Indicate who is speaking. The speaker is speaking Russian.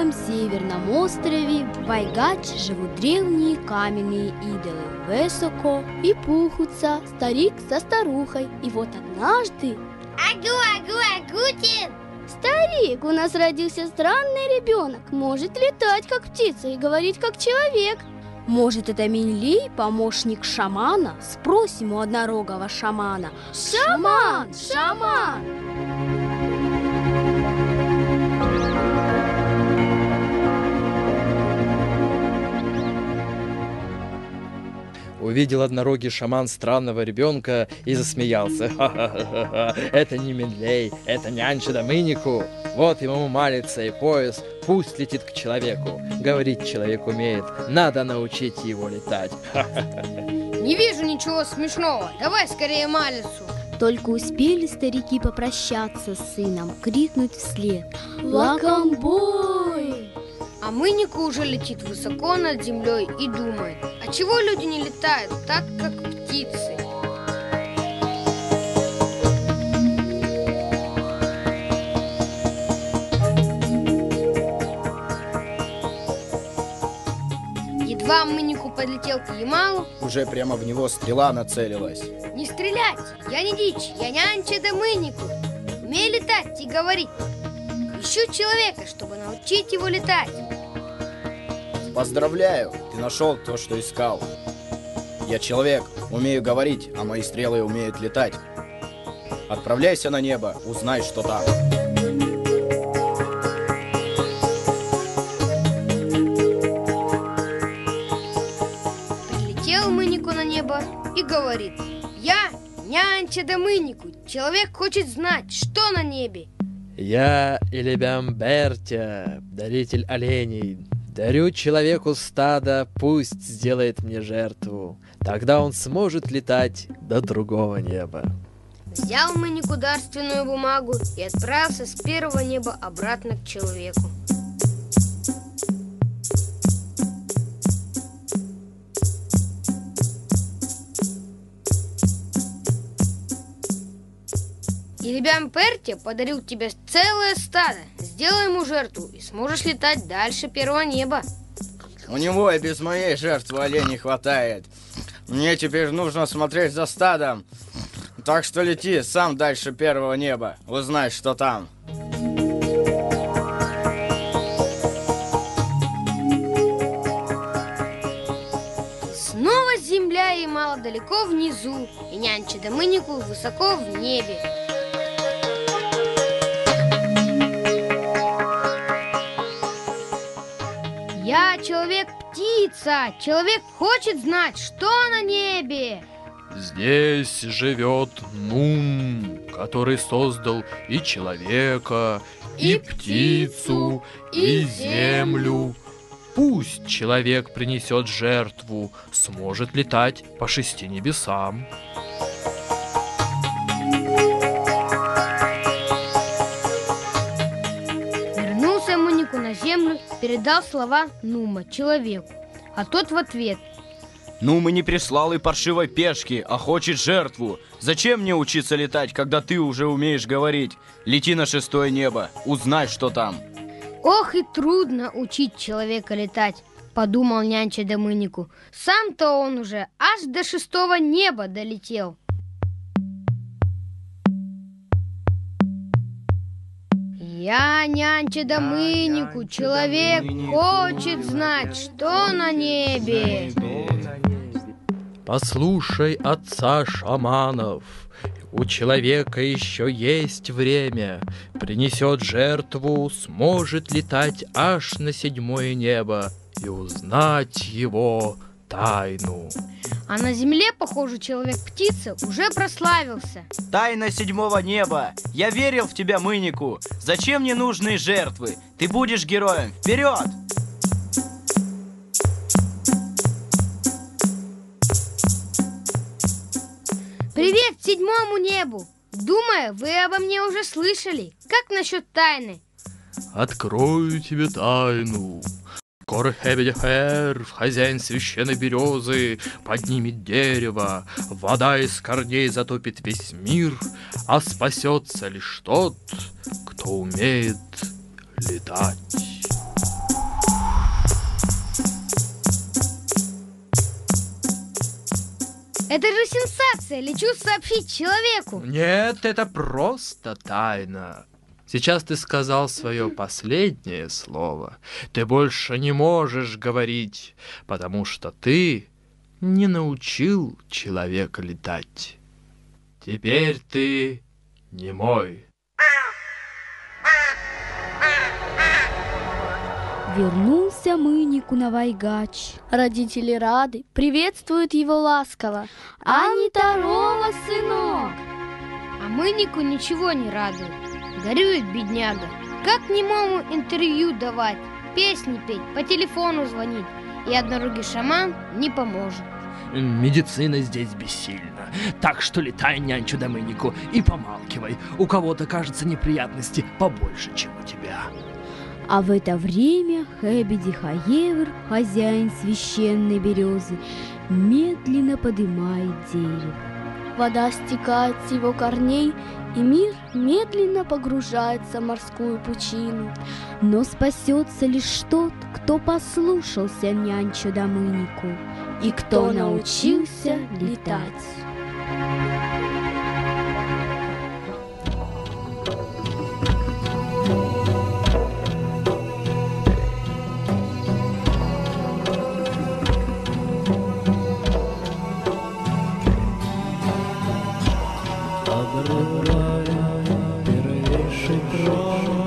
Speaker 1: самом северном острове Вайгач живут древние каменные идолы Высоко и пухутся старик со старухой. И вот однажды...
Speaker 2: Агу, агу, агутин!
Speaker 1: Старик, у нас родился странный ребенок. Может летать, как птица, и говорить, как человек. Может, это Минли, помощник шамана? Спросим у однорогого шамана. Шаман! Шаман!
Speaker 3: Увидел однорогий шаман странного ребенка и засмеялся. Ха-ха-ха, это не Менлей, это нянча Домынику. Вот ему малится и пояс, пусть летит к человеку. Говорить человек умеет, надо научить его летать.
Speaker 4: Не вижу ничего смешного, давай скорее малицу.
Speaker 1: Только успели старики попрощаться с сыном, крикнуть вслед «Лакомбой!»
Speaker 4: А Мыника уже летит высоко над землей и думает, а чего люди не летают так, как птицы? Едва Мынику подлетел к Ямалу,
Speaker 5: Уже прямо в него стрела нацелилась.
Speaker 4: не стрелять, я не дичь, я нянча да Мынику. Умею летать и говорить. Ищу человека, чтобы научить его летать.
Speaker 5: Поздравляю, ты нашел то, что искал. Я человек, умею говорить, а мои стрелы умеют летать. Отправляйся на небо, узнай, что там.
Speaker 4: Прилетел Мынику на небо и говорит, я нянча да Мынику, человек хочет знать, что на небе.
Speaker 3: Я Илебям Бертя, даритель оленей. Дарю человеку стадо, пусть сделает мне жертву. Тогда он сможет летать до другого неба.
Speaker 4: Взял Мынику дарственную бумагу и отправился с первого неба обратно к человеку. И Перти подарил тебе целое стадо. Сделай ему жертву и сможешь летать дальше первого неба.
Speaker 5: У него и без моей жертвы оленей хватает. Мне теперь нужно смотреть за стадом. Так что лети сам дальше первого неба. Узнай, что там.
Speaker 4: Снова земля и мало далеко внизу, и нянча Домынику высоко в небе. Я человек-птица. Человек хочет знать, что на небе.
Speaker 6: Здесь живет Нум, который создал и человека, и,
Speaker 4: И
Speaker 6: птицу, и землю. Пусть человек принесет жертву, сможет летать по шести небесам.
Speaker 4: Передал слова Нума человеку. А тот в ответ.
Speaker 5: Ну, мы не прислал и паршивой пешки, а хочет жертву. Зачем мне учиться летать, когда ты уже умеешь говорить? Лети на шестое небо, узнай, что там.
Speaker 4: Ох и трудно учить человека летать, подумал нянча Домынику. Сам-то он уже аж до шестого неба долетел. Я нянча Домынику, человек хочет знать, что на небе.
Speaker 3: Послушай отца шаманов. У человека еще есть время. Принесет жертву, сможет летать аж на седьмое небо и узнать его тайну.
Speaker 4: А на земле, похоже, человек-птица уже прославился.
Speaker 5: Тайна седьмого неба. Я верил в тебя, Мынику. Зачем мне нужны жертвы? Ты будешь героем. Вперед!
Speaker 4: Привет седьмому небу! Думаю, вы обо мне уже слышали. Как насчет тайны?
Speaker 6: Открою тебе тайну. Скоро Хебедефер, хозяин священной березы, поднимет дерево, вода из корней затопит весь мир, а спасется лишь тот, кто умеет летать.
Speaker 4: Это же сенсация, лечу сообщить человеку.
Speaker 6: Нет, это просто тайна. Сейчас ты сказал свое последнее слово. Ты больше не можешь говорить, потому что ты не научил человека летать. Теперь ты не мой.
Speaker 1: Вернулся Мынику на Вайгач. Родители рады, приветствуют его ласково. А не сынок!
Speaker 4: А Мынику ничего не радует. Горюет бедняга. Как немому интервью давать, песни петь, по телефону звонить. И однорукий шаман не поможет.
Speaker 6: Медицина здесь бессильна. Так что летай нянчу Домынику и помалкивай. У кого-то, кажется, неприятности побольше, чем у тебя.
Speaker 1: А в это время Хэбиди Хаевр, хозяин священной березы, медленно поднимает дерево. Вода стекает с его корней, и мир медленно погружается в морскую пучину. Но спасется лишь тот, кто послушался нянчу Домынику и кто научился летать. первейший трон.